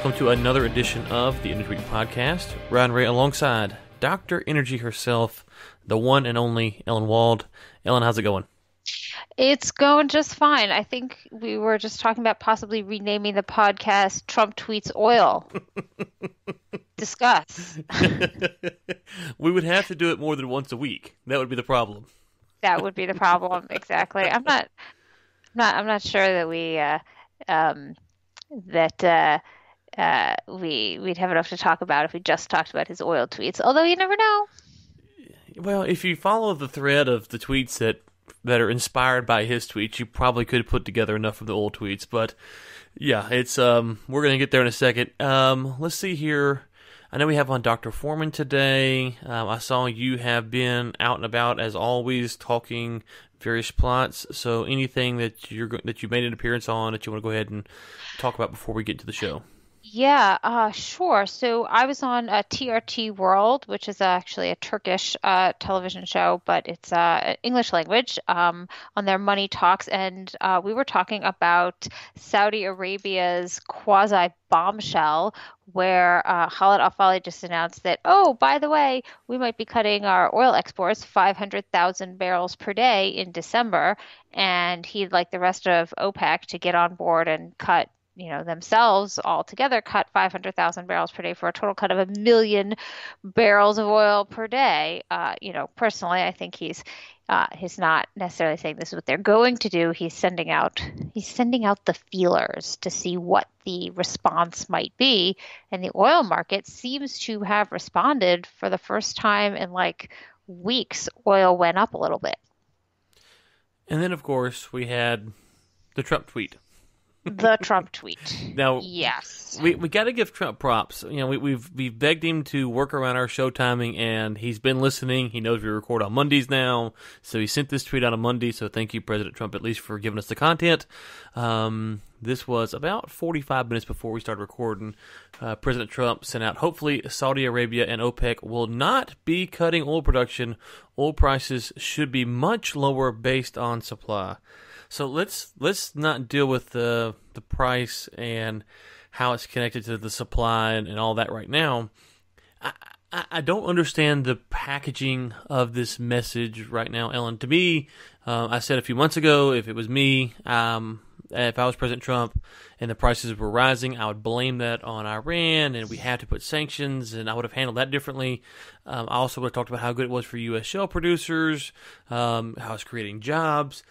Welcome to another edition of the Energy Week podcast. Ryan Ray alongside Dr. Energy herself, the one and only Ellen Wald. Ellen, how's it going? It's going just fine. I think we were just talking about possibly renaming the podcast Trump Tweets Oil. Discuss. we would have to do it more than once a week. That would be the problem. That would be the problem. exactly. I'm not I'm not I'm not sure that we uh, um, that uh, uh, we we'd have enough to talk about if we just talked about his oil tweets. Although you never know. Well, if you follow the thread of the tweets that that are inspired by his tweets, you probably could put together enough of the old tweets. But yeah, it's um we're gonna get there in a second. Um, let's see here. I know we have on Dr. Foreman today. Um, I saw you have been out and about as always, talking various plots. So anything that you're that you made an appearance on that you want to go ahead and talk about before we get to the show. Yeah, uh, sure. So I was on uh, TRT World, which is actually a Turkish uh, television show, but it's uh, English language um, on their Money Talks. And uh, we were talking about Saudi Arabia's quasi bombshell, where uh, Khalid Al Falih just announced that, oh, by the way, we might be cutting our oil exports 500,000 barrels per day in December. And he'd like the rest of OPEC to get on board and cut you know themselves all together cut 500,000 barrels per day for a total cut of a million barrels of oil per day. Uh, you know, personally, I think he's uh, he's not necessarily saying this is what they're going to do. He's sending out he's sending out the feelers to see what the response might be, and the oil market seems to have responded for the first time in like weeks. Oil went up a little bit. And then, of course, we had the Trump tweet the Trump tweet. Now, yes, we we got to give Trump props. You know, we, we've we've begged him to work around our show timing, and he's been listening. He knows we record on Mondays now, so he sent this tweet out on Monday. So thank you, President Trump, at least for giving us the content. Um, this was about 45 minutes before we started recording. Uh, President Trump sent out, hopefully, Saudi Arabia and OPEC will not be cutting oil production. Oil prices should be much lower based on supply. So let's let's not deal with the the price and how it's connected to the supply and, and all that right now. I, I, I don't understand the packaging of this message right now, Ellen. To me, uh, I said a few months ago, if it was me, um, if I was President Trump and the prices were rising, I would blame that on Iran and we had to put sanctions, and I would have handled that differently. Um, I also would have talked about how good it was for U.S. shale producers, um, how it's creating jobs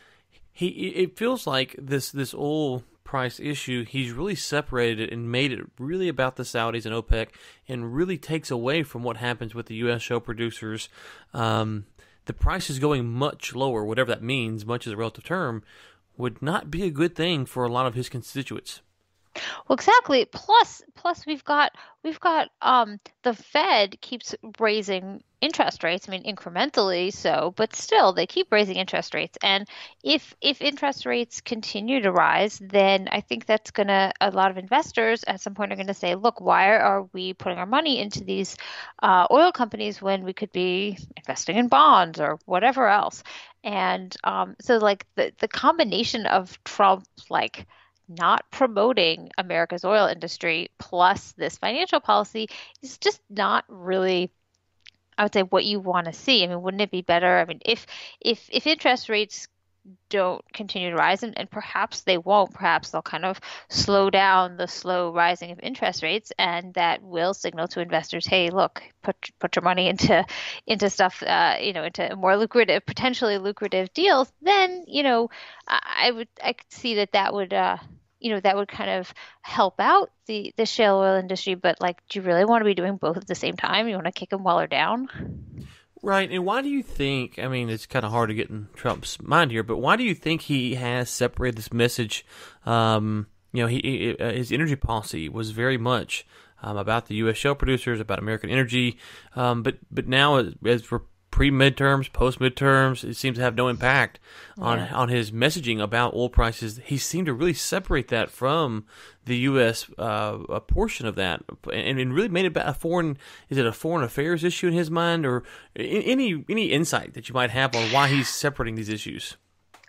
he it feels like this this oil price issue he's really separated it and made it really about the Saudis and OPEC and really takes away from what happens with the U.S. shale producers. Um, the price is going much lower, whatever that means, much as a relative term, would not be a good thing for a lot of his constituents. Well, exactly. Plus, plus we've got we've got um, the Fed keeps raising interest rates. I mean, incrementally so, but still they keep raising interest rates. And if if interest rates continue to rise, then I think that's gonna a lot of investors at some point are gonna say, look, why are we putting our money into these uh, oil companies when we could be investing in bonds or whatever else? And um, so, like the the combination of Trump, like not promoting America's oil industry plus this financial policy is just not really I would say what you want to see. I mean, wouldn't it be better? I mean, if if if interest rates don't continue to rise, and, and perhaps they won't, perhaps they'll kind of slow down the slow rising of interest rates, and that will signal to investors, hey, look, put put your money into into stuff, uh, you know, into more lucrative, potentially lucrative deals. Then, you know, I, I would I could see that that would. Uh, you know that would kind of help out the the shale oil industry but like do you really want to be doing both at the same time you want to kick them while they're down right and why do you think i mean it's kind of hard to get in trump's mind here but why do you think he has separated this message um, you know he, uh, his energy policy was very much um, about the U.S. shale producers, about American energy, um, but but now as, as we're pre midterms, post midterms, it seems to have no impact on yeah. on his messaging about oil prices. He seemed to really separate that from the U.S. Uh, a portion of that, and, and really made it a foreign. Is it a foreign affairs issue in his mind, or any any insight that you might have on why he's separating these issues?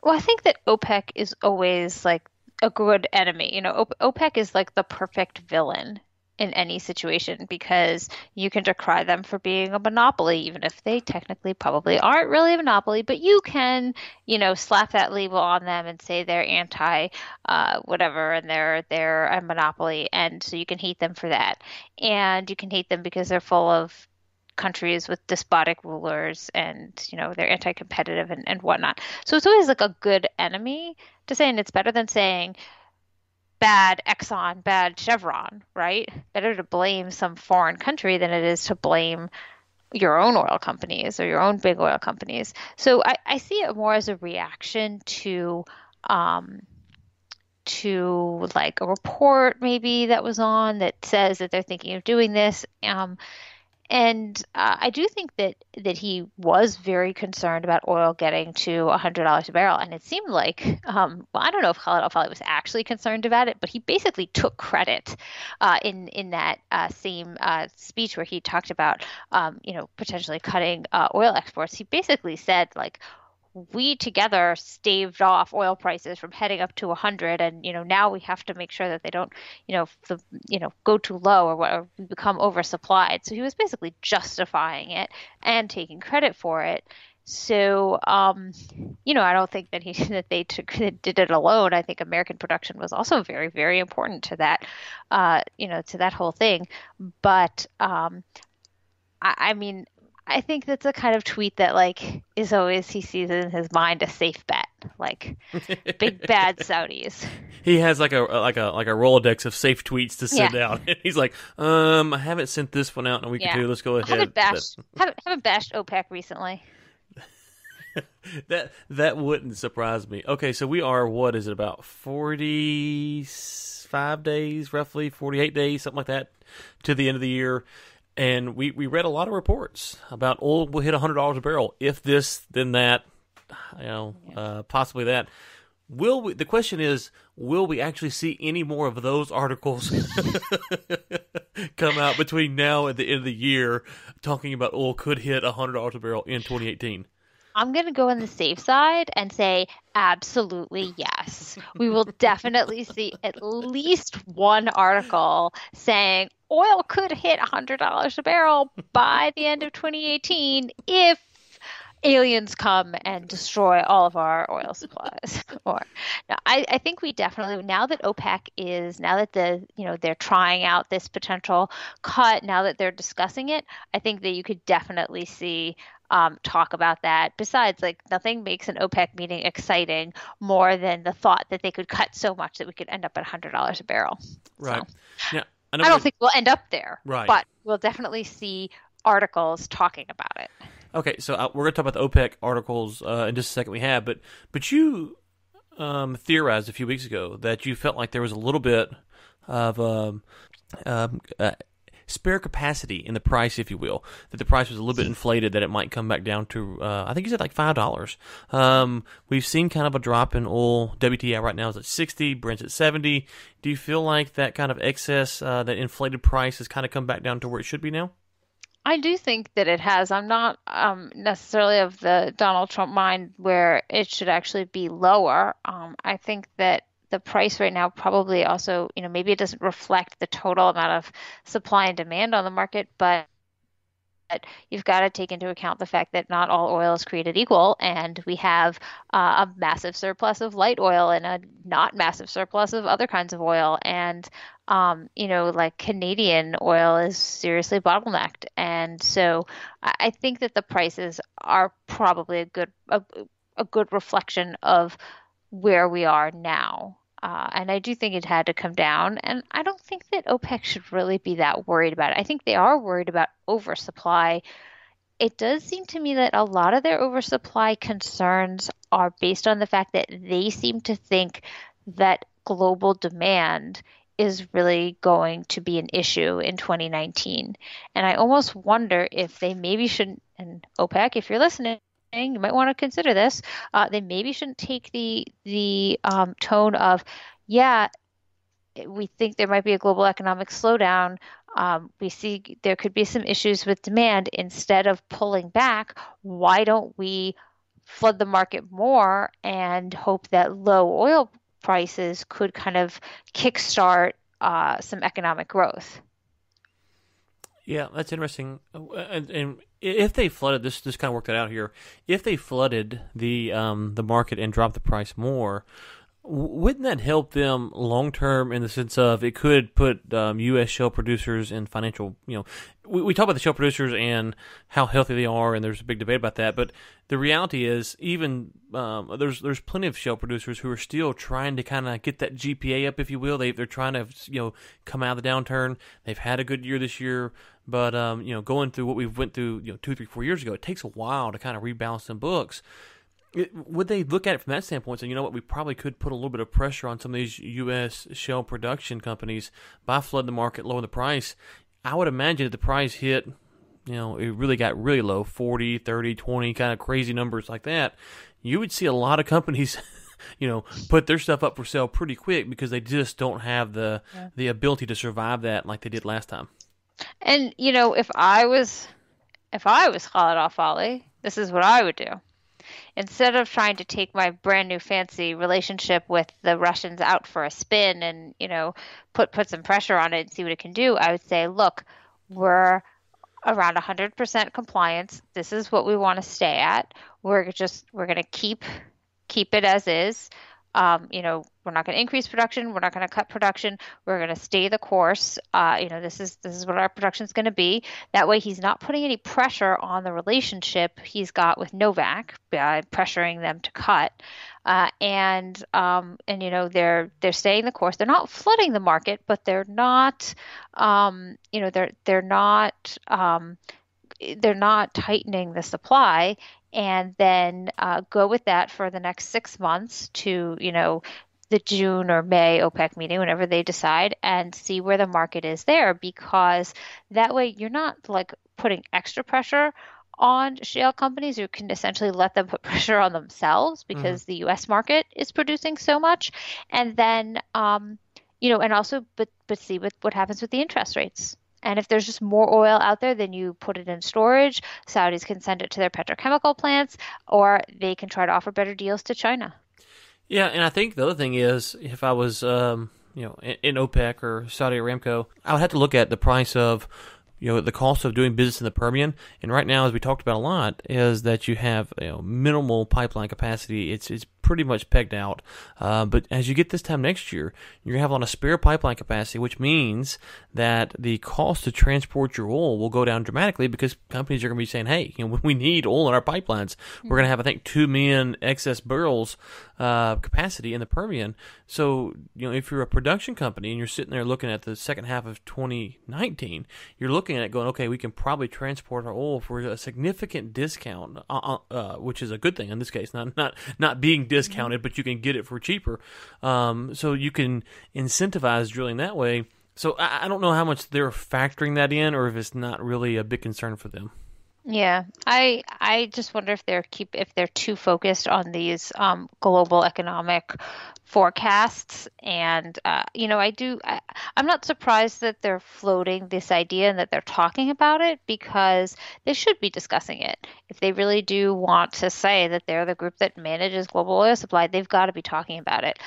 Well, I think that OPEC is always like a good enemy. You know, OPEC is like the perfect villain in any situation because you can decry them for being a monopoly, even if they technically probably aren't really a monopoly, but you can, you know, slap that label on them and say they're anti uh, whatever and they're they're a monopoly and so you can hate them for that. And you can hate them because they're full of countries with despotic rulers and you know they're anti-competitive and, and whatnot so it's always like a good enemy to say and it's better than saying bad Exxon, bad Chevron, right? Better to blame some foreign country than it is to blame your own oil companies or your own big oil companies. So I, I see it more as a reaction to um, to like a report maybe that was on that says that they're thinking of doing this. Um, and uh, I do think that that he was very concerned about oil getting to $100 a barrel. And it seemed like, um, well, I don't know if Khalid al was actually concerned about it, but he basically took credit uh, in in that uh, same uh, speech where he talked about, um, you know, potentially cutting uh, oil exports. He basically said like we together staved off oil prices from heading up to 100 and you know now we have to make sure that they don't you know the, you know go too low or, or become oversupplied. So he was basically justifying it and taking credit for it. So um, you know i don't think that he that they took did it alone. I think american production was also very very important to that uh, you know to that whole thing. But um, I, I mean I think that's a kind of tweet that like is always he sees in his mind a safe bet, like big bad Saudis. He has like a like a like a rolodex of safe tweets to send yeah. out. he's like, um, I haven't sent this one out in a week yeah. or two. Let's go ahead. Haven't bashed, haven't, haven't bashed OPEC recently. that that wouldn't surprise me. Okay, so we are what is it about forty five days, roughly forty eight days, something like that, to the end of the year and we, we read a lot of reports about oil will hit $100 a barrel. If this, then that, you know, uh, possibly that. Will we, the question is, will we actually see any more of those articles come out between now and the end of the year talking about oil could hit $100 a barrel in 2018? I'm going to go on the safe side and say absolutely yes. We will definitely see at least one article saying oil could hit $100 a barrel by the end of 2018 if aliens come and destroy all of our oil supplies or now, I, I think we definitely now that opec is now that the you know they're trying out this potential cut now that they're discussing it i think that you could definitely see um, talk about that. Besides, like nothing makes an OPEC meeting exciting more than the thought that they could cut so much that we could end up at hundred dollars a barrel. Right. So, yeah. I, I don't think we'll end up there. Right. But we'll definitely see articles talking about it. Okay, so uh, we're going to talk about the OPEC articles uh, in just a second. We have, but but you um, theorized a few weeks ago that you felt like there was a little bit of um, um, uh, spare capacity in the price, if you will, that the price was a little bit inflated, that it might come back down to, uh, I think you said like five dollars. Um, we've seen kind of a drop in oil. WTI right now is at sixty, Brent's at seventy. Do you feel like that kind of excess, uh, that inflated price, has kind of come back down to where it should be now? I do think that it has. I'm not um, necessarily of the Donald Trump mind where it should actually be lower. Um, I think that the price right now probably also, you know, maybe it doesn't reflect the total amount of supply and demand on the market, but you've got to take into account the fact that not all oil is created equal, and we have uh, a massive surplus of light oil and a not massive surplus of other kinds of oil. And, um, you know, like Canadian oil is seriously bottlenecked. And so I think that the prices are probably a good, a, a good reflection of where we are now. Uh, and I do think it had to come down. And I don't think that OPEC should really be that worried about it. I think they are worried about oversupply. It does seem to me that a lot of their oversupply concerns are based on the fact that they seem to think that global demand is really going to be an issue in 2019. And I almost wonder if they maybe shouldn't, and OPEC, if you're listening, you might want to consider this. Uh, they maybe shouldn't take the the um, tone of, yeah, we think there might be a global economic slowdown. Um, we see there could be some issues with demand. Instead of pulling back, why don't we flood the market more and hope that low oil prices could kind of kickstart uh, some economic growth? Yeah, that's interesting. Uh, and, and, if they flooded this, this kind of worked it out here. If they flooded the um, the market and dropped the price more, wouldn't that help them long term in the sense of it could put um, U.S. shale producers in financial, you know, we, we talk about the shale producers and how healthy they are, and there's a big debate about that. But the reality is, even um, there's there's plenty of shale producers who are still trying to kind of get that GPA up, if you will. They they're trying to you know come out of the downturn. They've had a good year this year, but um, you know going through what we've went through, you know, two, three, four years ago, it takes a while to kind of rebalance some books. It, would they look at it from that standpoint? And you know what, we probably could put a little bit of pressure on some of these U.S. shale production companies by flooding the market, lowering the price. I would imagine if the price hit, you know, it really got really low 40, 30, 20, kind of crazy numbers like that, you would see a lot of companies. you know, put their stuff up for sale pretty quick because they just don't have the yeah. the ability to survive that like they did last time. And you know, if I was if I was Khalid Al this is what I would do instead of trying to take my brand new fancy relationship with the Russians out for a spin and you know put put some pressure on it and see what it can do, I would say, look, we're around 100% compliance. This is what we want to stay at. We're just we're going to keep keep it as is. Um, you know, we're not going to increase production. We're not going to cut production. We're going to stay the course. Uh, you know, this is this is what our production is going to be. That way, he's not putting any pressure on the relationship he's got with Novak by pressuring them to cut. Uh, and um, and you know they're they're staying the course. They're not flooding the market, but they're not um, you know they're they're not um, they're not tightening the supply and then uh, go with that for the next six months to you know the June or May OPEC meeting, whenever they decide, and see where the market is there, because that way you're not like putting extra pressure on shale companies. You can essentially let them put pressure on themselves because mm-hmm. the US market is producing so much. And then um, you know and also but but see what what happens with the interest rates and if there's just more oil out there, then you put it in storage. Saudis can send it to their petrochemical plants, or they can try to offer better deals to China. Yeah, and I think the other thing is, if I was, um, you know, in, OPEC or Saudi Aramco, I would have to look at the price of you know the cost of doing business in the Permian. And right now, as we talked about a lot, is that you have you know, minimal pipeline capacity. It's it's pretty much pegged out. Uh, but as you get this time next year, you're gonna have on a spare pipeline capacity, which means that the cost to transport your oil will go down dramatically because companies are gonna be saying, "Hey, you know, we need oil in our pipelines. We're gonna have, I think, two million excess barrels uh, capacity in the Permian. So, you know, if you're a production company and you're sitting there looking at the second half of 2019, you're looking at it going, okay, we can probably transport our oil for a significant discount, uh, uh, uh which is a good thing in this case, not not not being but you can get it for cheaper. Um, so you can incentivize drilling that way. So I, I don't know how much they're factoring that in, or if it's not really a big concern for them. Yeah, I I just wonder if they're keep if they're too focused on these um, global economic forecasts, and uh, you know I do I, I'm not surprised that they're floating this idea and that they're talking about it because they should be discussing it. If they really do want to say that they're the group that manages global oil supply, they've got to be talking about it.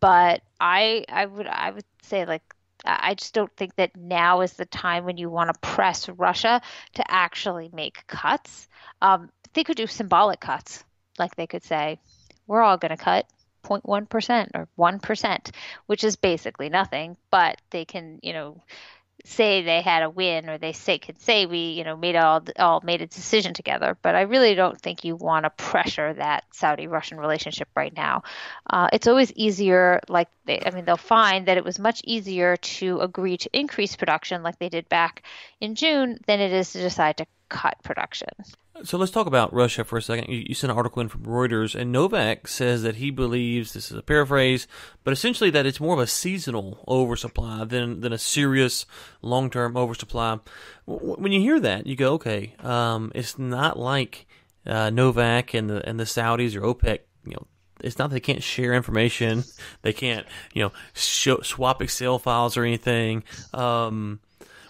But I I would I would say like I just don't think that now is the time when you want to press Russia to actually make cuts. Um, they could do symbolic cuts, like they could say, we're all going to cut 0.1% or 1%, which is basically nothing, but they can, you know, say they had a win or they say could say we you know made all all made a decision together. But i really don't think you want to pressure that saudi russian relationship right now. Uh, it's always easier like they i mean they'll find that it was much easier to agree to increase production like they did back in june than it is to decide to cut production so let's talk about Russia for a second. You, you, sent an article in from Reuters, and Novak says that he believes this is a paraphrase, but essentially that it's more of a seasonal oversupply than than a serious long term oversupply. When you hear that, you go, okay, um, it's not like uh, Novak and the and the Saudis or OPEC, you know. It's not that they can't share information. They can't, you know, show, swap Excel files or anything. Um,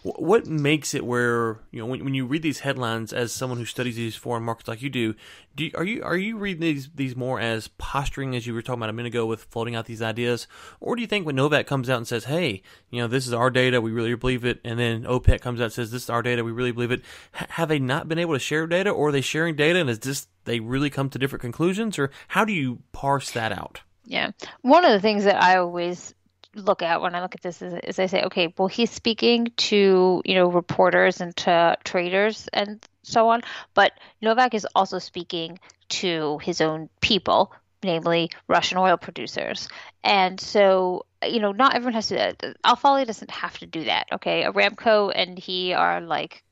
what makes it where you know when, when you read these headlines as someone who studies these foreign markets like you do, do are you are you reading these these more as posturing as you were talking about a minute ago with floating out these ideas, or do you think when Novak comes out and says, "Hey, you know this is our data, we really believe it," and then OPEC comes out and says, "This is our data, we really believe it," have they not been able to share data, or are they sharing data and is this they really come to different conclusions, or how do you parse that out? Yeah, one of the things that I always look at when I look at this is, is I say, okay, well, he's speaking to you know reporters and to traders and so on, but Novak is also speaking to his own people, namely Russian oil producers, and so you know not everyone has to. Al Falih doesn't have to do that. Okay, Aramco and he are like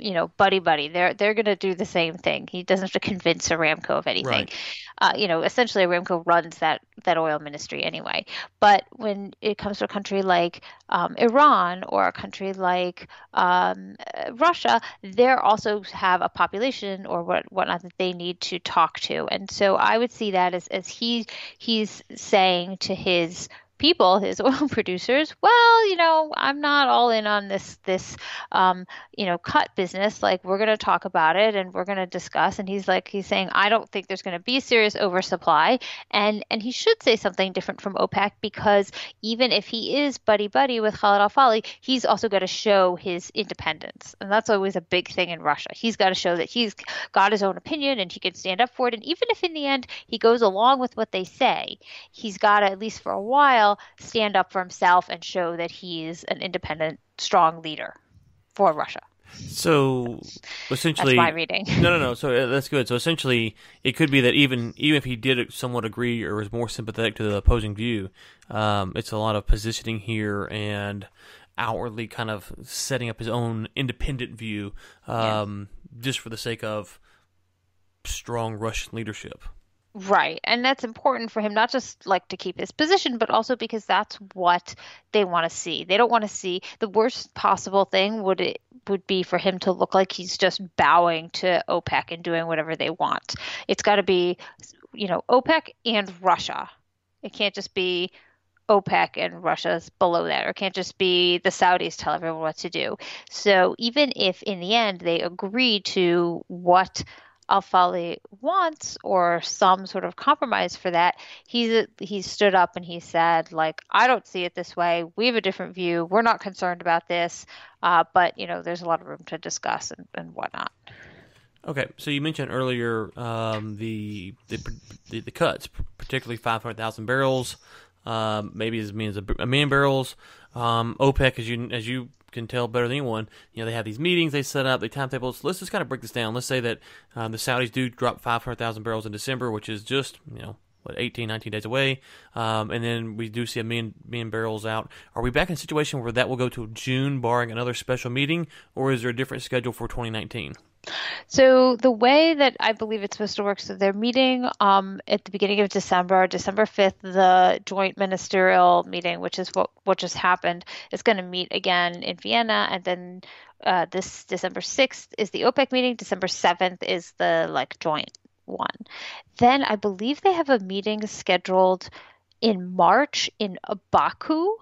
you know, buddy buddy. They're they're going to do the same thing. He doesn't have to convince Aramco of anything. Right. Uh, you know, essentially Aramco runs that that oil ministry anyway. But when it comes to a country like um, Iran or a country like um, Russia, they also have a population or what whatnot that they need to talk to. And so I would see that as as he he's saying to his people, his oil producers, well, you know, I'm not all in on this this um, you know cut business. Like we're going to talk about it and we're going to discuss. And he's like, he's saying, I don't think there's going to be serious oversupply, and and he should say something different from OPEC because even if he is buddy buddy with Khalid Al Falih, he's also got to show his independence, and that's always a big thing in Russia. He's got to show that he's got his own opinion and he can stand up for it. And even if in the end he goes along with what they say, he's got to at least for a while stand up for himself and show that he's an independent, strong leader for Russia. So essentially, that's my reading. No, no, no. So uh, that's good. So essentially, it could be that even even if he did somewhat agree or was more sympathetic to the opposing view, um, it's a lot of positioning here and outwardly kind of setting up his own independent view, um, yeah. just for the sake of strong Russian leadership. Right. And that's important for him not just like to keep his position, but also because that's what they want to see. They don't want to see the worst possible thing would it would be for him to look like he's just bowing to OPEC and doing whatever they want. It's got to be you know, OPEC and Russia. It can't just be OPEC and Russia's below that, or can't just be the Saudis tell everyone what to do. So even if in the end they agree to what Al Falih wants or some sort of compromise for that, he's he stood up and he said like I don't see it this way. We have a different view. We're not concerned about this, uh, but you know there's a lot of room to discuss and, and whatnot. Okay, so you mentioned earlier um, the, the, the the cuts, particularly five hundred thousand barrels, um, maybe as means a, a million barrels. Um, OPEC, as you as you can tell better than anyone. You know, they have these meetings they set up, they timetables. Let's just kind of break this down. Let's say that um, the Saudis do drop 500,000 barrels in December, which is just, you know, what 18 19 days away um, and then we do see a million, million barrels out are we back in a situation where that will go to june barring another special meeting or is there a different schedule for 2019 so the way that I believe it's supposed to work, so they're meeting um, at the beginning of December, December fifth, the joint ministerial meeting, which is what what just happened, is going to meet again in Vienna, and then uh, this December sixth is the OPEC meeting. December seventh is the like joint one. Then I believe they have a meeting scheduled in March in Baku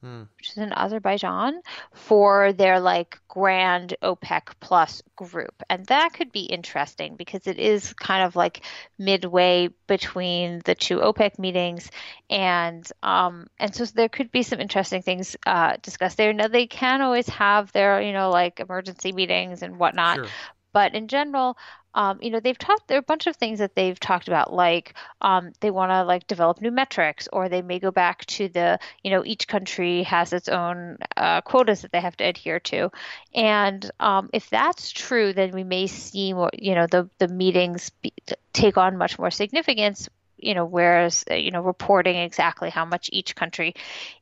hmm. which is in Azerbaijan, for their like grand OPEC plus group. And that could be interesting because it is kind of like midway between the two OPEC meetings. And um, and so there could be some interesting things uh, discussed there. Now, they can always have their, you know, like emergency meetings and whatnot. Sure. But in general, um, you know, they've talked. There are a bunch of things that they've talked about, like um, they want to like develop new metrics, or they may go back to the, you know, each country has its own uh, quotas that they have to adhere to, and um, if that's true, then we may see more, you know, the the meetings be, take on much more significance you know, whereas uh, you know reporting exactly how much each country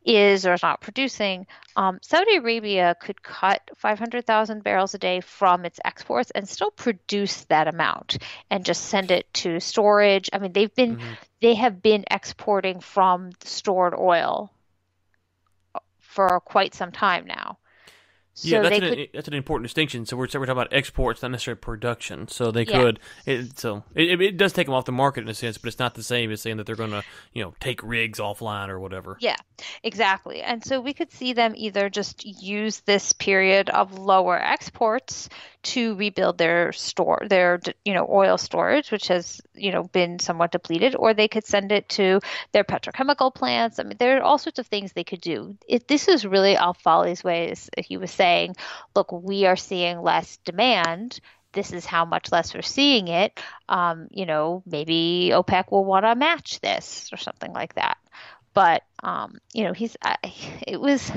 is or is not producing, um, Saudi Arabia could cut 500,000 barrels a day from its exports and still produce that amount and just send it to storage. I mean, they've been mm-hmm. they have been exporting from stored oil for quite some time now. So yeah, that's an, could, that's an important distinction. So we're, so we're talking about exports, not necessarily production. So they Yeah. could. It, so it, it does take them off the market in a sense, but it's not the same as saying that they're going to, you know, take rigs offline or whatever. yeah, exactly. And so we could see them either just use this period of lower exports to rebuild their store, their you know oil storage, which has you know been somewhat depleted, or they could send it to their petrochemical plants. I mean, there are all sorts of things they could do. It, this is really Al Falih's way. As he was saying, look, we are seeing less demand. This is how much less we're seeing it. Um, you know, maybe OPEC will want to match this or something like that but um, you know he's I, it was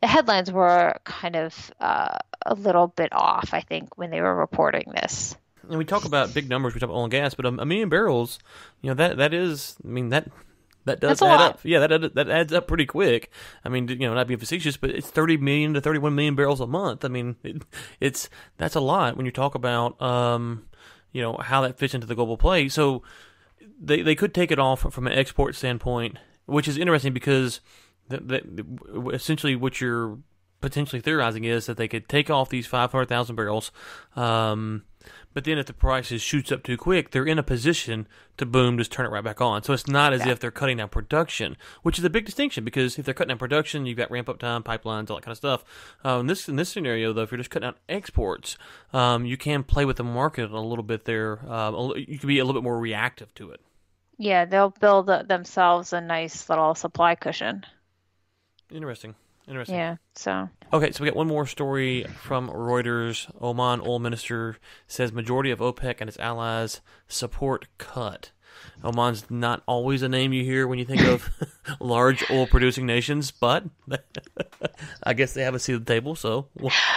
the headlines were kind of uh, a little bit off i think when they were reporting this And we talk about big numbers. We talk about oil and gas, but a million barrels, you know, that that is. I mean that. That does That's add up. Yeah, that that adds up pretty quick. I mean, you know, not being facetious, but it's thirty million to thirty-one million barrels a month. I mean, it, it's that's a lot when you talk about, um, you know, how that fits into the global play. So they they could take it off from an export standpoint, which is interesting because that, that essentially what you're potentially theorizing is that they could take off these 500,000 barrels, um, but then if the prices shoots up too quick, they're in a position to boom, just turn it right back on. So it's not as Yeah. if they're cutting down production, which is a big distinction because if they're cutting down production, you've got ramp up time, pipelines, all that kind of stuff. Uh, in this in this scenario, though, if you're just cutting out exports, um, you can play with the market a little bit there. Um, you can be a little bit more reactive to it. yeah they'll build uh, themselves a nice little supply cushion Interesting. Interesting. yeah so Okay, so we got one more story from Reuters. Oman oil minister says majority of OPEC and its allies support cut. Oman's not always a name you hear when you think of large oil producing nations, but I guess they have a seat at the table. So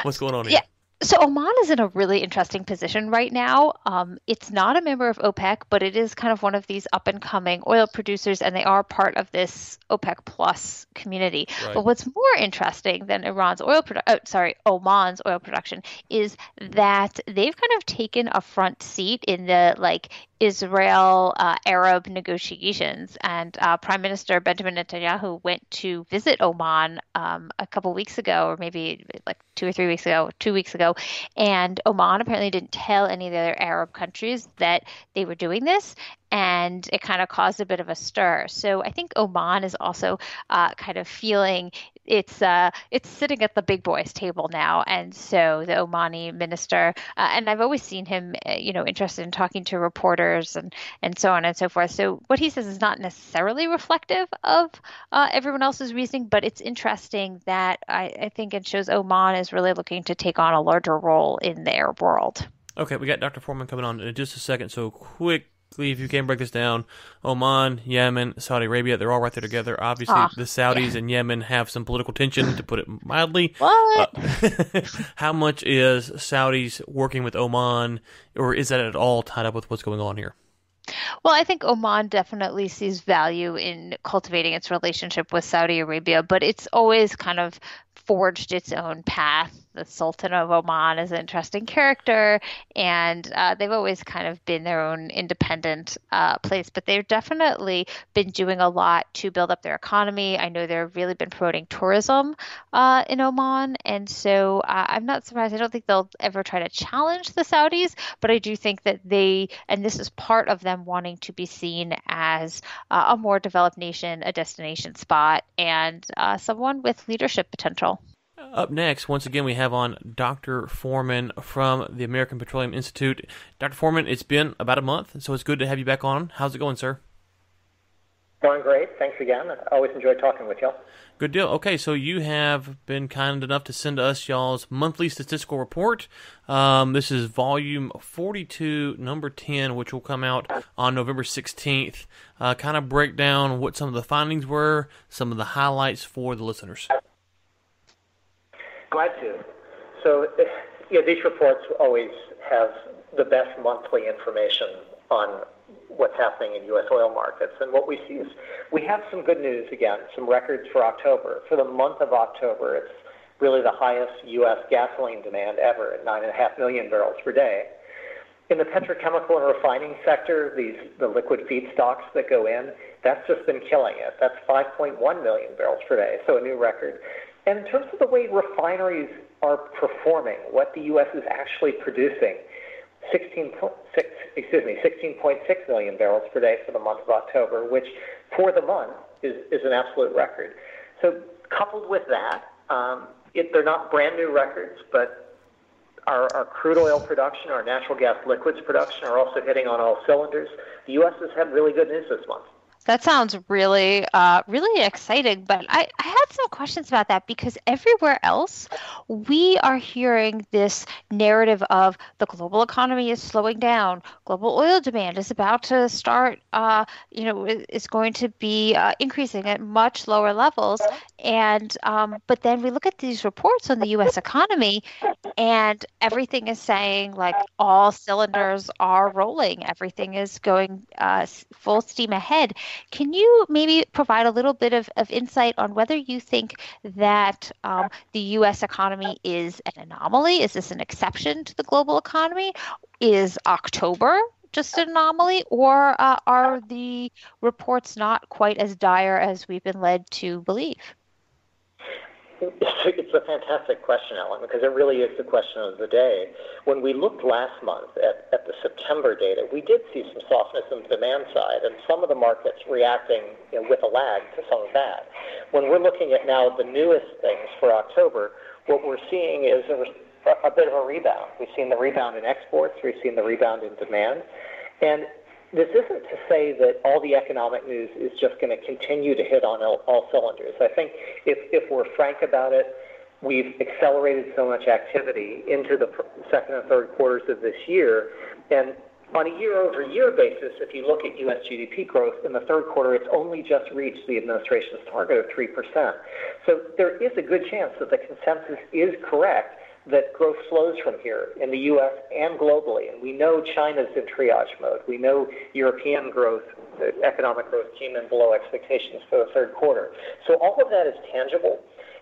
what's going on here? Yeah. So Oman is in a really interesting position right now. Um, it's not a member of OPEC, but it is kind of one of these up and coming oil producers, and they are part of this OPEC plus community. Right. But what's more interesting than Iran's oil, produ- oh, sorry, Oman's oil production is that they've kind of taken a front seat in the like Israel uh, Arab negotiations. And uh, Prime Minister Benjamin Netanyahu went to visit Oman um, a couple weeks ago, or maybe like two or three weeks ago, two weeks ago. And Oman apparently didn't tell any of the other Arab countries that they were doing this. And it kind of caused a bit of a stir. So I think Oman is also uh, kind of feeling it's uh, it's sitting at the big boys table now, and so the Omani minister, uh, and I've always seen him, uh, you know, interested in talking to reporters and and so on and so forth. So what he says is not necessarily reflective of uh, everyone else's reasoning, but it's interesting that I, I think it shows Oman is really looking to take on a larger role in their world. Okay, we got Dr. Foreman coming on in just a second. So quickly, if you can break this down, Oman, Yemen, Saudi Arabia, they're all right there together. Obviously, Ah, the Saudis and Yemen have some political tension, to put it mildly. What? Uh, how much is Saudis working with Oman, or is that at all tied up with what's going on here? Well, I think Oman definitely sees value in cultivating its relationship with Saudi Arabia, but it's always kind of forged its own path. The Sultan of Oman is an interesting character, and uh, they've always kind of been their own independent uh, place. But they've definitely been doing a lot to build up their economy. I know they've really been promoting tourism uh, in Oman, and so uh, I'm not surprised. I don't think they'll ever try to challenge the Saudis, but I do think that they, and this is part of them wanting to be seen as uh, a more developed nation, a destination spot, and uh, someone with leadership potential. Up next, once again, we have on Dr. Foreman from the American Petroleum Institute. Dr. Foreman, it's been about a month, so it's good to have you back on. How's it going, sir? Going great. Thanks again. I always enjoy talking with y'all. Good deal. Okay, so you have been kind enough to send us y'all's monthly statistical report. Um, this is volume 42, number 10, which will come out on November 16th. Uh, kind of break down what some of the findings were, some of the highlights for the listeners. Glad to. So, eh, yeah, these reports always have the best monthly information on what's happening in U.S. oil markets. And what we see is we have some good news again, some records for October. For the month of October, it's really the highest U.S. gasoline demand ever at 9.5 million barrels per day. In the petrochemical and refining sector, these the liquid feedstocks that go in, that's just been killing it. That's 5.1 million barrels per day, so a new record. And in terms of the way refineries are performing, what the U.S. is actually producing, 16.6, excuse me, 16.6 million barrels per day for the month of October, which for the month is, is an absolute record. So coupled with that, um, it, they're not brand new records, but our, our crude oil production, our natural gas liquids production are also hitting on all cylinders. The U.S. has had really good news this month. That sounds really, uh, really exciting. But I, I had some questions about that because everywhere else, we are hearing this narrative of the global economy is slowing down. Global oil demand is about to start, uh, you know, is going to be uh, increasing at much lower levels. And um, but then we look at these reports on the U.S. economy, and everything is saying like all cylinders are rolling. Everything is going uh, full steam ahead. Can you maybe provide a little bit of, of insight on whether you think that um, the U.S. economy is an anomaly? Is this an exception to the global economy? Is October just an anomaly, or uh, are the reports not quite as dire as we've been led to believe? It's a fantastic question, Ellen, because it really is the question of the day. When we looked last month at, at the September data, we did see some softness on the demand side, and some of the markets reacting you know, with a lag to some of that. When we're looking at now the newest things for October, what we're seeing is a, a bit of a rebound. We've seen the rebound in exports, we've seen the rebound in demand, and this isn't to say that all the economic news is just going to continue to hit on all, all cylinders. I think if, if we're frank about it, we've accelerated so much activity into the second and third quarters of this year. And on a year-over-year basis, if you look at U.S. GDP growth in the third quarter, it's only just reached the administration's target of 3%. So there is a good chance that the consensus is correct that growth slows from here in the U.S. and globally. And we know China's in triage mode. We know European growth, economic growth came in below expectations for the third quarter. So all of that is tangible.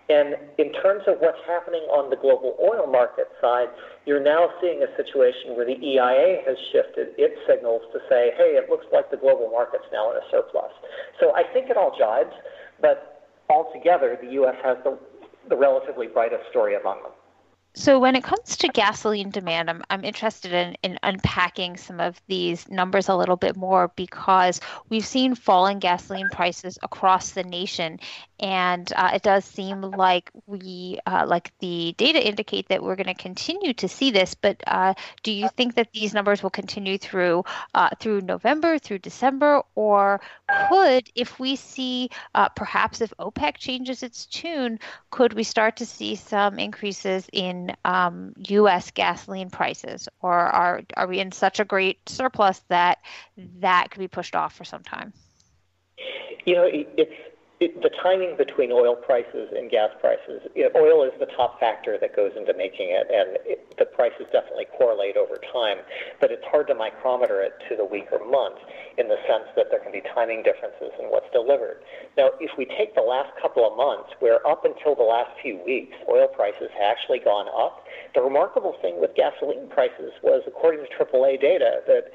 And in terms of what's happening on the global oil market side, you're now seeing a situation where the EIA has shifted its signals to say, hey, it looks like the global market's now in a surplus. So I think it all jives, but altogether, the U.S. has the, the relatively brightest story among them. So when it comes to gasoline demand, I'm, I'm interested in, in unpacking some of these numbers a little bit more because we've seen falling gasoline prices across the nation. And uh, it does seem like we, uh, like the data indicate that we're going to continue to see this. But uh, do you think that these numbers will continue through uh, through November, through December, or could, if we see uh, perhaps if OPEC changes its tune, could we start to see some increases in um, U.S. gasoline prices, or are are we in such a great surplus that that could be pushed off for some time? You know, it's it, the timing between oil prices and gas prices, oil is the top factor that goes into making it, and it, the prices definitely correlate over time. But it's hard to micrometer it to the week or month in the sense that there can be timing differences in what's delivered. Now, if we take the last couple of months, where up until the last few weeks, oil prices have actually gone up, the remarkable thing with gasoline prices was, according to AAA data, that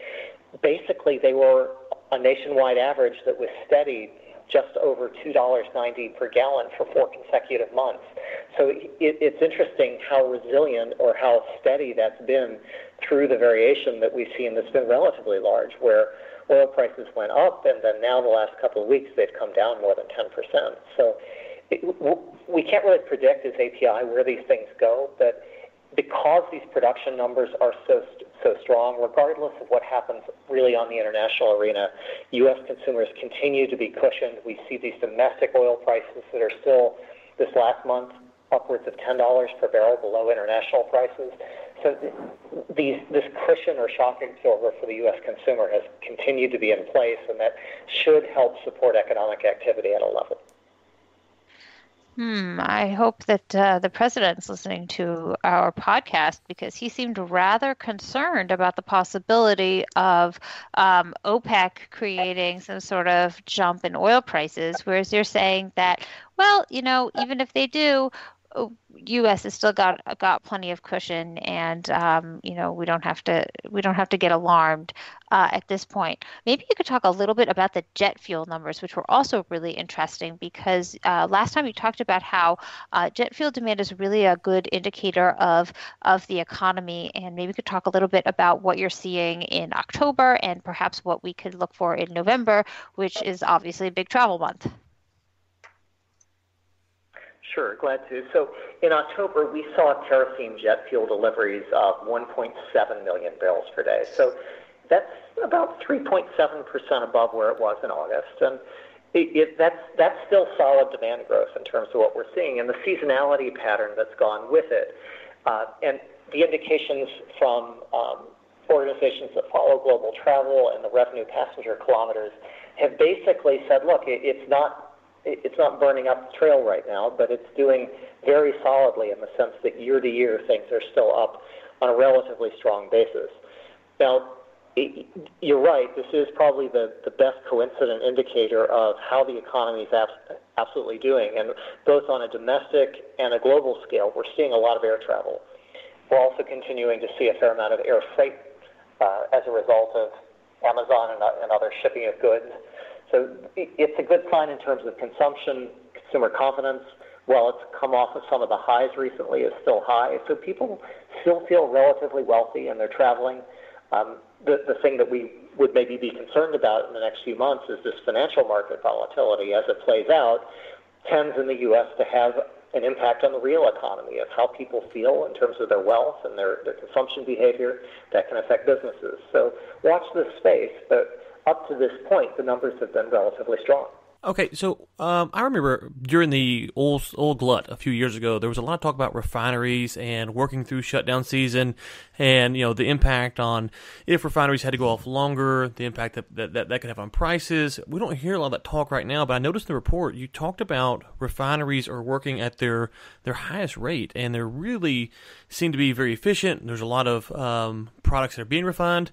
basically they were a nationwide average that was steady just over $2.90 per gallon for four consecutive months. So it, it's interesting how resilient or how steady that's been through the variation that we've seen that's been relatively large, where oil prices went up and then now the last couple of weeks they've come down more than 10%. So it, we can't really predict as API where these things go, but because these production numbers are so so strong, regardless of what happens really on the international arena, U.S. consumers continue to be cushioned. We see these domestic oil prices that are still this last month upwards of $10 per barrel below international prices. So these, this cushion or shock absorber for the U.S. consumer has continued to be in place, and that should help support economic activity at a level. Hmm, I hope that uh, the president's listening to our podcast because he seemed rather concerned about the possibility of um, OPEC creating some sort of jump in oil prices, whereas you're saying that, well, you know, even if they do, U.S. has still got got plenty of cushion, and um, you know we don't have to we don't have to get alarmed. uh, at this point. Maybe you could talk a little bit about the jet fuel numbers, which were also really interesting because uh, last time you talked about how uh, jet fuel demand is really a good indicator of of the economy, and maybe you could talk a little bit about what you're seeing in October and perhaps what we could look for in November, which is obviously a big travel month. Sure, glad to. So in October, we saw kerosene jet fuel deliveries of 1.7 million barrels per day. So that's about 3.7% above where it was in August. And it, it, that's, that's still solid demand growth in terms of what we're seeing and the seasonality pattern that's gone with it. Uh, and the indications from um, organizations that follow global travel and the revenue passenger kilometers have basically said, look, it, it's not it's not burning up the trail right now, but it's doing very solidly in the sense that year to year things are still up on a relatively strong basis. Now, you're right. This is probably the, the best coincident indicator of how the economy is abs- absolutely doing. And both on a domestic and a global scale, we're seeing a lot of air travel. We're also continuing to see a fair amount of air freight uh, as a result of Amazon and, uh, and other shipping of goods. So it's a good sign in terms of consumption, consumer confidence. While it's come off of some of the highs recently, is still high. So people still feel relatively wealthy and they're traveling. Um, the, the thing that we would maybe be concerned about in the next few months is this financial market volatility as it plays out tends in the U.S. to have an impact on the real economy of how people feel in terms of their wealth and their, their consumption behavior that can affect businesses. So watch this space, but up to this point, the numbers have been relatively strong. Okay, so um, I remember during the old old glut a few years ago, there was a lot of talk about refineries and working through shutdown season, and you know the impact on if refineries had to go off longer, the impact that that, that, that could have on prices. We don't hear a lot of that talk right now, but I noticed in the report you talked about refineries are working at their their highest rate, and they really seem to be very efficient. There's a lot of um, products that are being refined.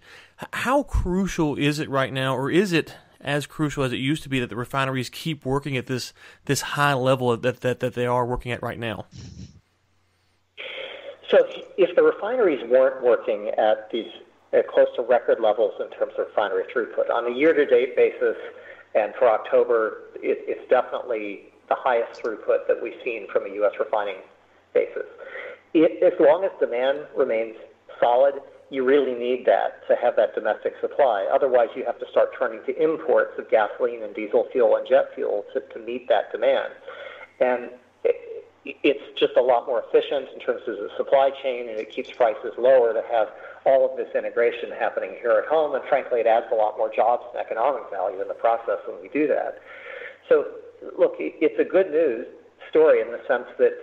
How crucial is it right now, or is it as crucial as it used to be that the refineries keep working at this this high level that that, that they are working at right now? So, if the refineries weren't working at these at close to record levels in terms of refinery throughput on a year-to-date basis, and for October, it, it's definitely the highest throughput that we've seen from a U.S. refining basis. It, as long as demand remains solid, you really need that to have that domestic supply. Otherwise, you have to start turning to imports of gasoline and diesel fuel and jet fuel to, to meet that demand. And it, it's just a lot more efficient in terms of the supply chain, and it keeps prices lower to have all of this integration happening here at home. And frankly, it adds a lot more jobs and economic value in the process when we do that. So, look, it's a good news story in the sense that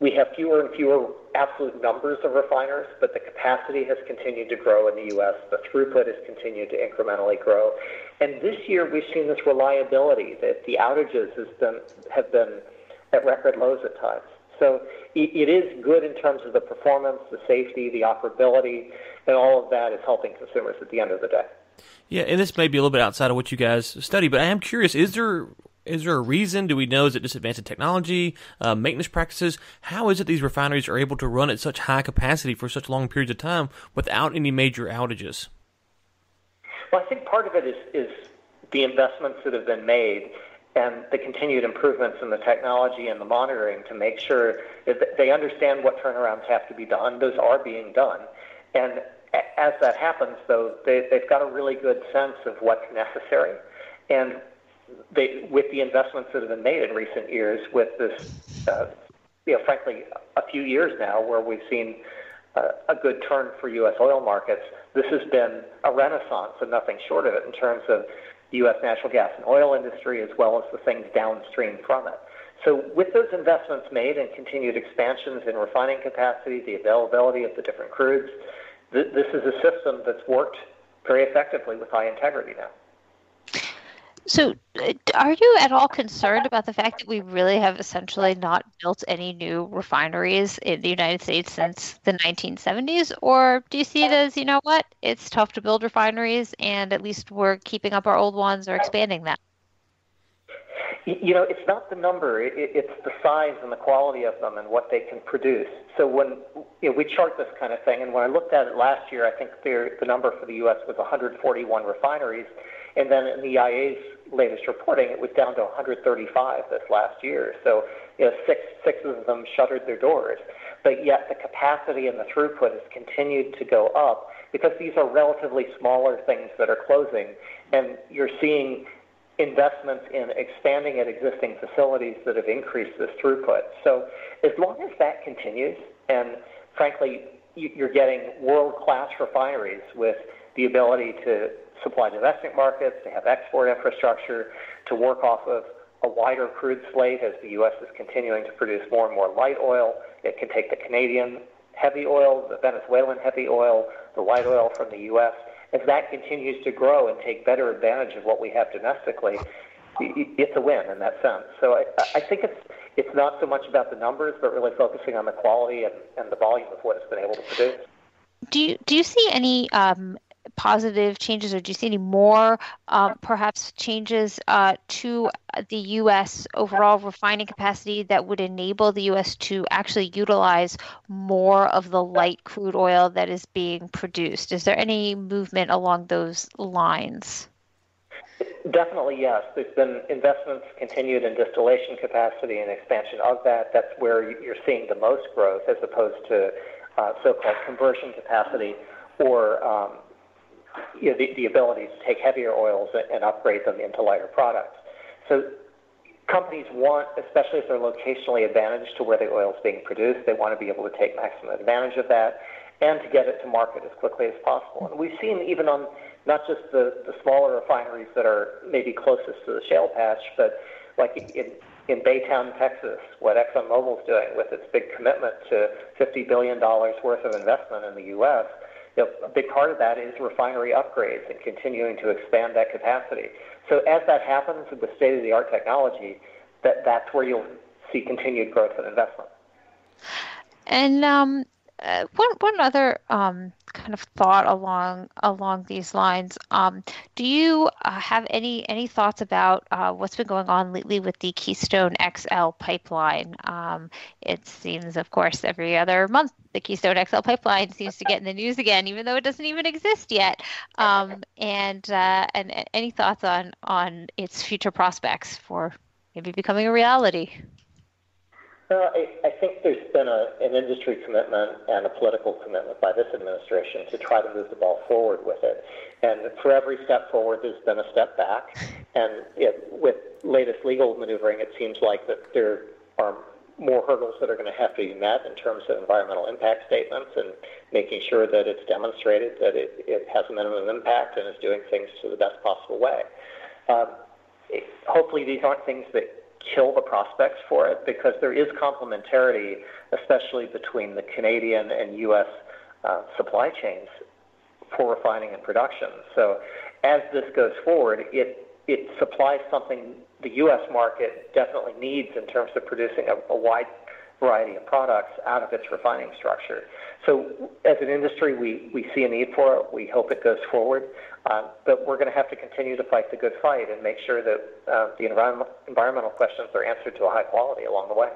we have fewer and fewer absolute numbers of refiners, but the capacity has continued to grow in the U.S. The throughput has continued to incrementally grow. And this year, we've seen this reliability that the outages has been, have been at record lows at times. So it is good in terms of the performance, the safety, the operability, and all of that is helping consumers at the end of the day. Yeah, and this may be a little bit outside of what you guys study, but I am curious: is there is there a reason? Do we know is it just advanced technology, uh, maintenance practices? How is it these refineries are able to run at such high capacity for such long periods of time without any major outages? Well, I think part of it is, is the investments that have been made and the continued improvements in the technology and the monitoring to make sure that they understand what turnarounds have to be done. Those are being done. And as that happens, though, they, they've got a really good sense of what's necessary. And they, with the investments that have been made in recent years, with this, uh, you know, frankly, a few years now where we've seen uh, a good turn for U.S. oil markets, this has been a renaissance and nothing short of it in terms of the U.S. natural gas and oil industry as well as the things downstream from it. So with those investments made and continued expansions in refining capacity, the availability of the different crudes, th- this is a system that's worked very effectively with high integrity now. So, uh, are you at all concerned about the fact that we really have essentially not built any new refineries in the United States since the 1970s? Or do you see it as, you know what, it's tough to build refineries and at least we're keeping up our old ones or expanding them? You know, it's not the number; it's the size and the quality of them and what they can produce. So when you know, we chart this kind of thing, and when I looked at it last year, I think the number for the U.S. was 141 refineries, and then in the EIA's latest reporting, it was down to 135 this last year. So you know, six six of them shuttered their doors, but yet the capacity and the throughput has continued to go up because these are relatively smaller things that are closing, and you're seeing investments in expanding at existing facilities that have increased this throughput. So as long as that continues, and frankly, you're getting world-class refineries with the ability to supply domestic markets, to have export infrastructure, to work off of a wider crude slate as the U.S. is continuing to produce more and more light oil. It can take the Canadian heavy oil, the Venezuelan heavy oil, the light oil from the U.S as that continues to grow and take better advantage of what we have domestically, it's a win in that sense. So I, I think it's it's not so much about the numbers, but really focusing on the quality and, and the volume of what it's been able to produce. Do you do you see any um, positive changes, or do you see any more um, perhaps changes uh, to the U.S. overall refining capacity that would enable the U.S. to actually utilize more of the light crude oil that is being produced? Is there any movement along those lines? Definitely, yes. There's been investments continued in distillation capacity and expansion of that. That's where you're seeing the most growth as opposed to uh, so-called conversion capacity or um, you know, the, the ability to take heavier oils and upgrade them into lighter products. So companies want, especially if they're locationally advantaged to where the oil is being produced, they want to be able to take maximum advantage of that and to get it to market as quickly as possible. And we've seen even on not just the, the smaller refineries that are maybe closest to the shale patch, but like in, in Baytown, Texas, what ExxonMobil is doing with its big commitment to $50 billion worth of investment in the U.S., you know, a big part of that is refinery upgrades and continuing to expand that capacity. So as that happens with the state-of-the-art technology, that, that's where you'll see continued growth and investment. And um, uh, one one other um, kind of thought along along these lines. Um, do you uh, have any any thoughts about uh, what's been going on lately with the Keystone XL pipeline? Um, it seems, of course, every other month the Keystone XL pipeline seems to get in the news again, even though it doesn't even exist yet. Um, and uh, and any thoughts on on its future prospects for maybe becoming a reality? Well, I, I think there's been a, an industry commitment and a political commitment by this administration to try to move the ball forward with it. And for every step forward, there's been a step back. And it, with latest legal maneuvering, it seems like that there are more hurdles that are going to have to be met in terms of environmental impact statements and making sure that it's demonstrated that it, it has a minimum impact and is doing things to the best possible way. Um, it, hopefully, these aren't things that kill the prospects for it because there is complementarity, especially between the Canadian and U.S. Uh, supply chains for refining and production. So as this goes forward, it it supplies something the U.S. market definitely needs in terms of producing a, a wide variety of products out of its refining structure. So as an industry, we, we see a need for it. We hope it goes forward. Uh, but we're going to have to continue to fight the good fight and make sure that uh, the environment, environmental questions are answered to a high quality along the way.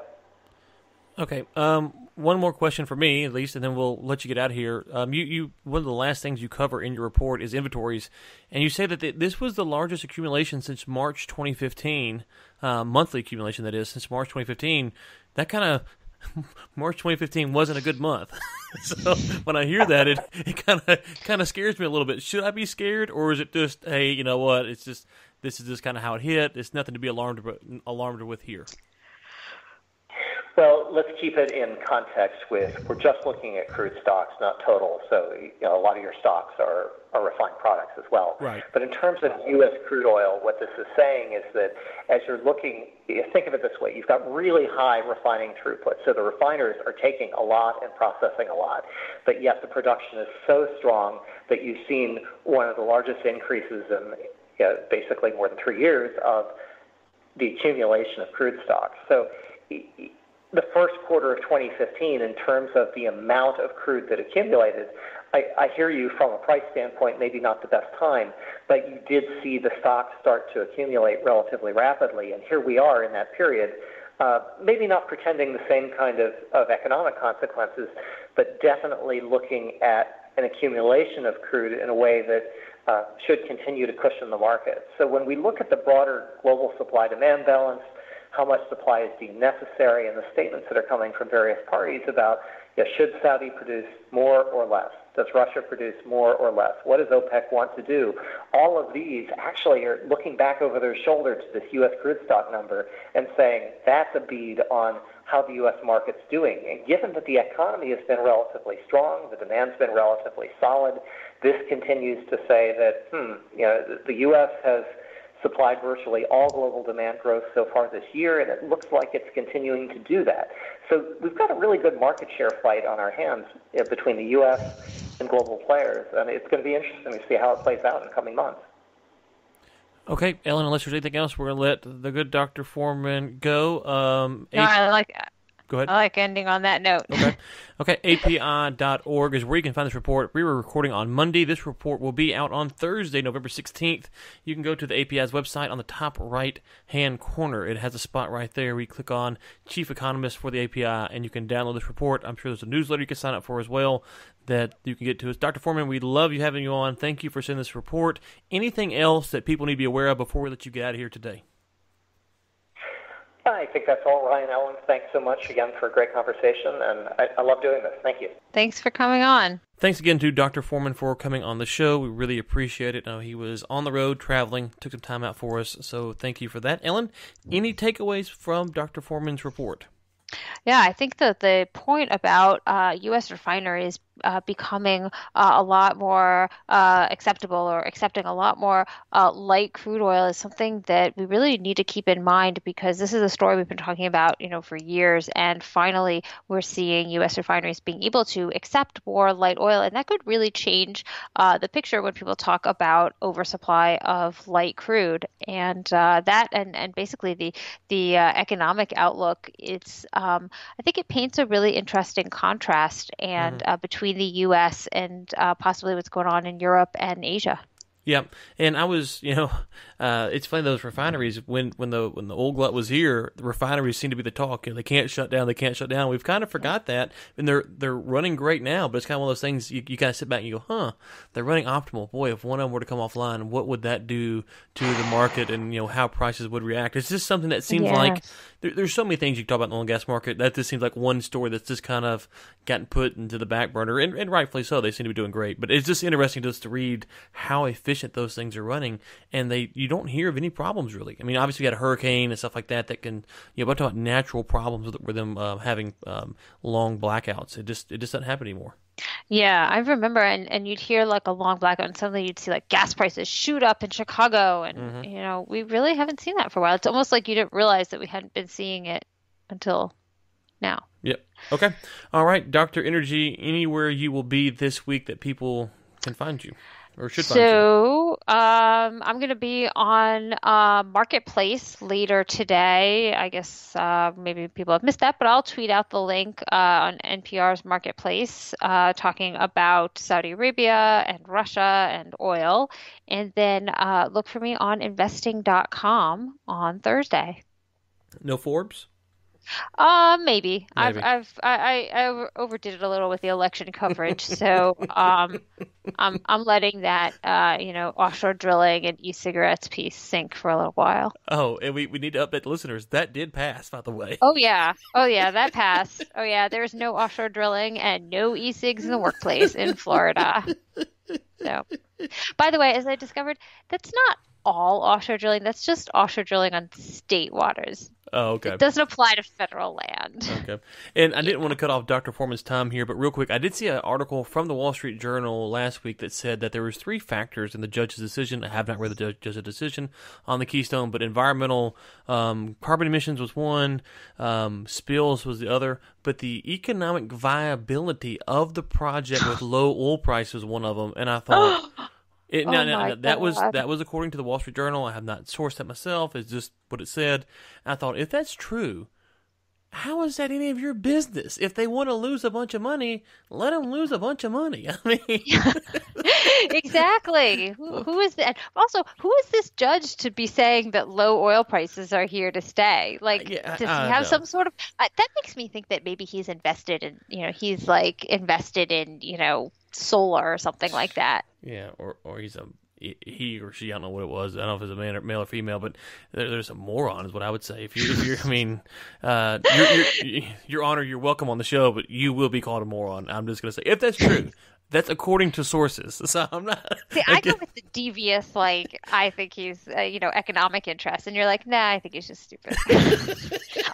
Okay. Um, one more question for me, at least, and then we'll let you get out of here. Um, you, you, one of the last things you cover in your report is inventories, and you say that the, this was the largest accumulation since March 2015, uh, monthly accumulation that is since March 2015. That kind of March 2015 wasn't a good month. so when I hear that, it kind of kind of scares me a little bit. Should I be scared, or is it just, hey, you know what? It's just this is just kind of how it hit. It's nothing to be alarmed alarmed with here. Well, let's keep it in context with we're just looking at crude stocks, not total. So you know, a lot of your stocks are, are refined products as well. Right. But in terms of U.S. crude oil, what this is saying is that as you're looking, think of it this way: you've got really high refining throughput. So the refiners are taking a lot and processing a lot, but yet the production is so strong that you've seen one of the largest increases in you know, basically more than three years of the accumulation of crude stocks. So the first quarter of 2015 in terms of the amount of crude that accumulated I, I hear you from a price standpoint, maybe not the best time, but you did see the stock start to accumulate relatively rapidly, and here we are in that period. Uh, maybe not pretending the same kind of, of economic consequences, but definitely looking at an accumulation of crude in a way that uh, should continue to cushion the market. So when we look at the broader global supply demand balance, how much supply is deemed necessary, and the statements that are coming from various parties about you know, should Saudi produce more or less? Does Russia produce more or less? What does OPEC want to do? All of these actually are looking back over their shoulder to this U.S. crude stock number and saying that's a bead on how the U.S. market's doing. And given that the economy has been relatively strong, the demand's been relatively solid, this continues to say that, hmm, you know, the, the U.S. has supplied virtually all global demand growth so far this year, and it looks like it's continuing to do that. So we've got a really good market share fight on our hands you know, between the U.S. and global players, and it's going to be interesting to see how it plays out in the coming months. Okay, Ellen, unless there's anything else, we're going to let the good Dr. Foreman go. Um, no, I like Go ahead. I like ending on that note. Okay. Okay. API.org is where you can find this report. We were recording on Monday. This report will be out on Thursday, November 16th. You can go to the API's website on the top right hand corner. It has a spot right there where you click on Chief Economist for the API and you can download this report. I'm sure there's a newsletter you can sign up for as well that you can get to us. Dr. Foreman, we love you having you on. Thank you for sending this report. Anything else that people need to be aware of before we let you get out of here today? I think that's all, Ryan Ellen. Thanks so much again for a great conversation, and I, I love doing this. Thank you. Thanks for coming on. Thanks again to Dr. Foreman for coming on the show. We really appreciate it. Now he was on the road traveling, took some time out for us, so thank you for that. Ellen, any takeaways from Dr. Foreman's report? Yeah, I think that the point about uh, U.S. refineries uh, becoming uh, a lot more uh, acceptable or accepting a lot more uh, light crude oil is something that we really need to keep in mind because this is a story we've been talking about, you know, for years, and finally we're seeing U.S. refineries being able to accept more light oil, and that could really change uh, the picture when people talk about oversupply of light crude, and that and and basically the the economic outlook. It's um, I think it paints a really interesting contrast and mm-hmm. between between the U.S. and uh, possibly what's going on in Europe and Asia. Yeah, and I was, you know, uh, it's funny those refineries when when the when the old glut was here, the refineries seem to be the talk. You know, they can't shut down, they can't shut down. We've kind of forgot that, and they're they're running great now. But it's kind of one of those things you, you kind of sit back and you go, huh, they're running optimal. Boy, if one of them were to come offline, what would that do to the market, and you know how prices would react? It's just something that seems like there, there's so many things you can talk about in the oil and gas market. That just seems like one story that's just kind of gotten put into the back burner, and, and rightfully so. They seem to be doing great, but it's just interesting to just to read how efficient those things are running, and they you don't hear of any problems really. I mean, obviously you got a hurricane and stuff like that that can you know, but about natural problems with, with them uh, having um, long blackouts. It just it just doesn't happen anymore. Yeah, I remember, and, and you'd hear like a long blackout, and suddenly you'd see like gas prices shoot up in Chicago, and mm-hmm. you know we really haven't seen that for a while. It's almost like you didn't realize that we hadn't been seeing it until now. Yep. Okay. All right, Doctor Energy. Anywhere you will be this week that people can find you or should so um, i'm going to be on uh, marketplace later today. I guess uh, maybe people have missed that but i'll tweet out the link uh, on npr's marketplace uh, talking about saudi arabia and russia and oil. And then uh, look for me on investing.com on thursday. No forbes uh, maybe. maybe. I've I've I, I overdid it a little with the election coverage, so um, I'm I'm letting that uh, you know offshore drilling and e-cigarettes piece sink for a little while. Oh, and we, we need to update the listeners. That did pass, by the way. Oh yeah, oh yeah, that passed. Oh yeah, there's no offshore drilling and no e-cigs in the workplace in Florida. So, by the way, as I discovered, that's not all offshore drilling. That's just offshore drilling on state waters. Oh, okay. It doesn't apply to federal land. Okay. And I didn't want to cut off Dr. Foreman's time here, but real quick, I did see an article from the Wall Street Journal last week that said that there was three factors in the judge's decision. I have not read the judge's decision on the Keystone, but environmental um, carbon emissions was one, um, spills was the other, but the economic viability of the project with low oil prices was one of them. And I thought. It, oh no, no, that was that was according to the Wall Street Journal. I have not sourced that myself. It's just what it said. I thought if that's true, how is that any of your business? If they want to lose a bunch of money, let them lose a bunch of money. I mean, exactly. Who, who is that? Also, who is this judge to be saying that low oil prices are here to stay? Like, Yeah, does he I have know. some sort of? Uh, that makes me think that maybe he's invested in, you know, he's like invested in, you know, solar or something like that. yeah, or or he's a he or she. I don't know what it was. I don't know if it's a man or male or female, but there, there's a moron, is what I would say. If you, if you're, I mean, uh, you're, you're, Your Honor, you're welcome on the show, but you will be called a moron. I'm just gonna say if that's true. That's according to sources. So I'm not. See, I go with the devious, like I think he's, uh, you know, economic interest, and you're like, nah, I think he's just stupid.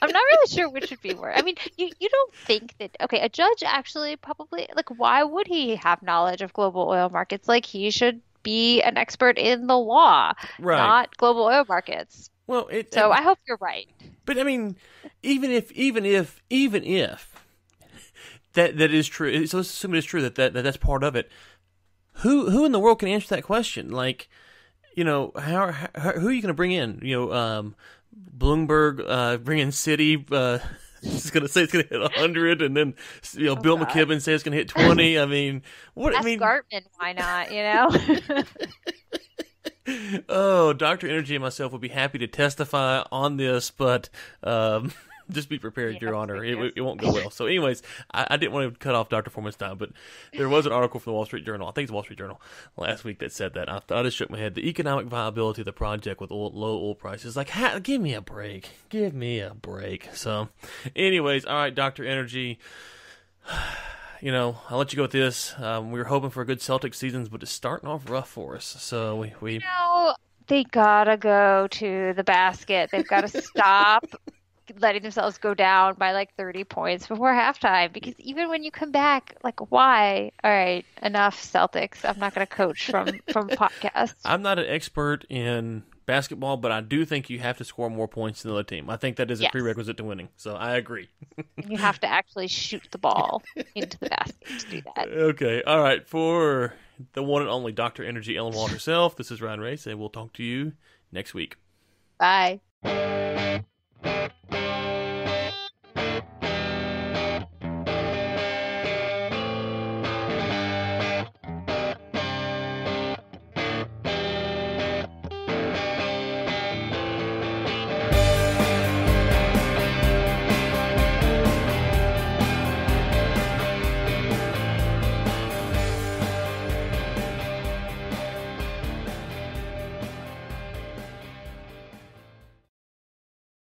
I'm not really sure which would be worse. I mean, you you don't think that okay, a judge actually probably like why would he have knowledge of global oil markets? Like he should be an expert in the law, Right. not global oil markets. well, it, So I hope you're right. But I mean, even if, even if, even if that that is true, so let's assume it's true that, that, that that's part of it. Who who in the world can answer that question? Like, you know, how, how who are you going to bring in? You know, um, Bloomberg, uh, bring in Citi. Uh, it's going to say it's going to hit hundred, and then you know, Bill God. McKibben say it's going to hit twenty. I mean, what? I mean, Gartman, why not? You know. Oh, Dr. Energy and myself would be happy to testify on this, but um, just be prepared, Yeah, Your Honor. It, yes. it won't go well. So, anyways, I, I didn't want to cut off Dr. Foreman's time, but there was an article from the Wall Street Journal, I think it's the Wall Street Journal, last week that said that. I, I just shook my head. The economic viability of the project with oil, low oil prices. Like, ha, give me a break. Give me a break. So, anyways, all right, Dr. Energy you know, I'll let you go with this. Um, we were hoping for a good Celtics seasons, but it's starting off rough for us. So we, we No, they gotta go to the basket. They've got to stop letting themselves go down by like 30 points before halftime because even when you come back, like, why? All right, enough Celtics. I'm not gonna coach from from podcast. I'm not an expert in basketball, but I do think you have to score more points than the other team. I think that is a Yes. prerequisite to winning. So I agree. You have to actually shoot the ball into the basket to do that. Okay. All right. For the one and only Dr. Energy Ellen Wall herself, this is Ryan Race, and we'll talk to you next week. Bye. Bye.